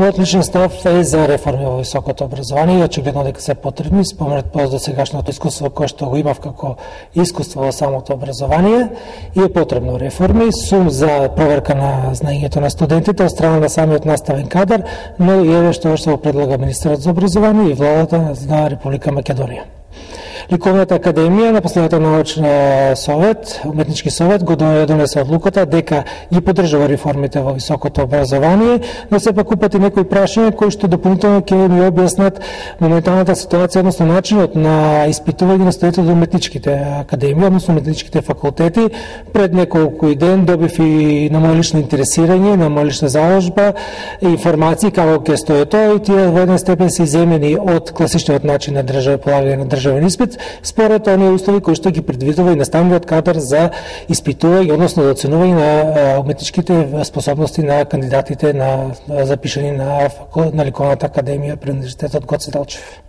Мојот личен став е за реформи во високото образование и очигледно дека се потребни, спомнат по сегашното искуство кое што го имав како искуство во самото образование и е потребно реформи. Сум за проверка на знаењето на студентите од страна на самиот наставен кадар, но и еве што што го предлага министерот за образование и владата на Република Македонија. Ликовната академија на последната научен совет, уметнички совет го донесе одлуката дека и поддржува реформите во високото образование, но сепак упати некои прашања кои што дополнително ќе ми објаснат моменталната ситуација, односно начинот на испитување на студентите од уметничките академии, односно уметничките факултети. Пред неколку и ден добив и на моје лично интересирање, на моја лична заложба, информации како ќе стои тоа и тие во еден степен се иземени од класичниот начин на држава полагање на државен испит, според оние услови кои што ги предвидува и наставниот кадар за испитување, односно за оценување на уметничките способности на кандидатите на запишани на, на Ликовната академија при Универзитетот Гоце Делчев.